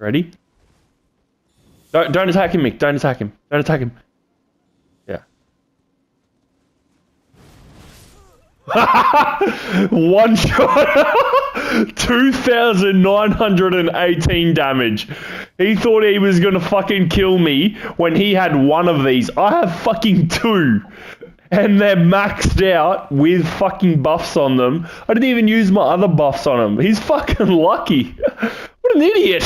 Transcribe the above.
Ready? Don't don't attack him, Mick. Don't attack him. Don't attack him. Yeah. One shot. 2,918 damage. He thought he was gonna fucking kill me when he had one of these. I have fucking two. And they're maxed out with fucking buffs on them. I didn't even use my other buffs on him. He's fucking lucky. What an idiot.